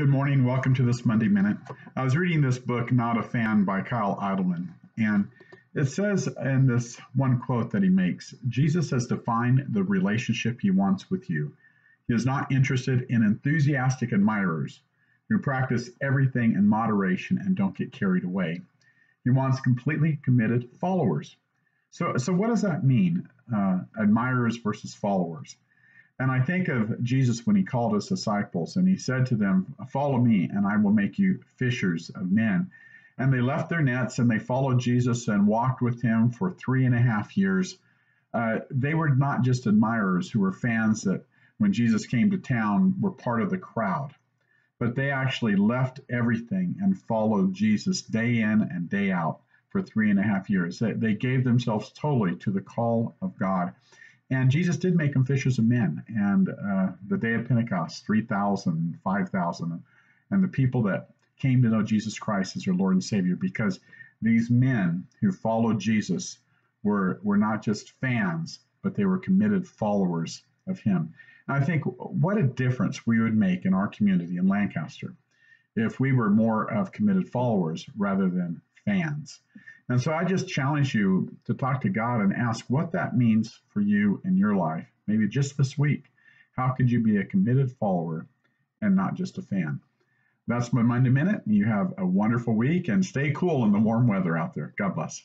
Good morning. Welcome to this Monday Minute. I was reading this book, Not a Fan, by Kyle Idleman, and it says in this one quote that he makes Jesus has defined the relationship he wants with you. He is not interested in enthusiastic admirers who practice everything in moderation and don't get carried away. He wants completely committed followers. So, so what does that mean? Uh, admirers versus followers. And I think of Jesus when he called his disciples and he said to them, Follow me, and I will make you fishers of men. And they left their nets and they followed Jesus and walked with him for three and a half years. Uh, they were not just admirers who were fans that when Jesus came to town were part of the crowd, but they actually left everything and followed Jesus day in and day out for three and a half years. They, they gave themselves totally to the call of God. And Jesus did make them fishers of men. And uh, the day of Pentecost, 3,000, 5,000, and the people that came to know Jesus Christ as their Lord and Savior because these men who followed Jesus were, were not just fans, but they were committed followers of Him. And I think what a difference we would make in our community in Lancaster if we were more of committed followers rather than fans. And so I just challenge you to talk to God and ask what that means for you in your life, maybe just this week. How could you be a committed follower and not just a fan? That's my Monday Minute. You have a wonderful week and stay cool in the warm weather out there. God bless.